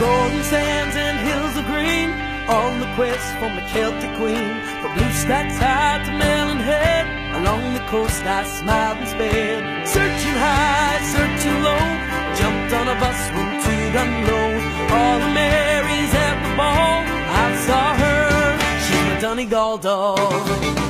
golden sands and hills of green, on the quest for my Celtic queen. From blue stacks high to Malin Head, along the coast I smiled and sped. Searching high, searching low, jumped on a bus, went to Dungloe. All the Marys at the ball, I saw her, she's my Donegal doll.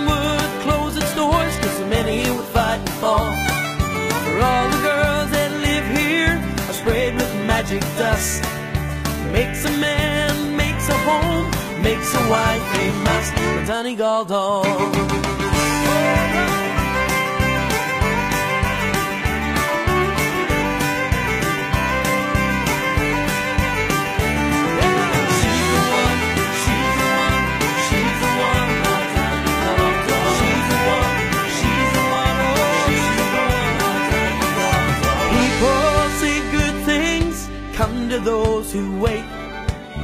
many would fight and fall. For all the girls that live here are sprayed with magic dust. Makes a man, makes a home, makes a wife famous. The Donegal doll. To those who wait.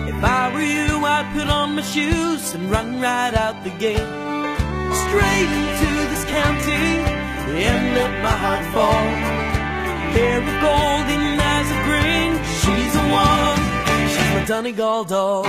If I were you, I'd put on my shoes and run right out the gate. Straight into this county, and let my heart fall. Hair of gold eyes of green, she's the one, she's my Donegal doll.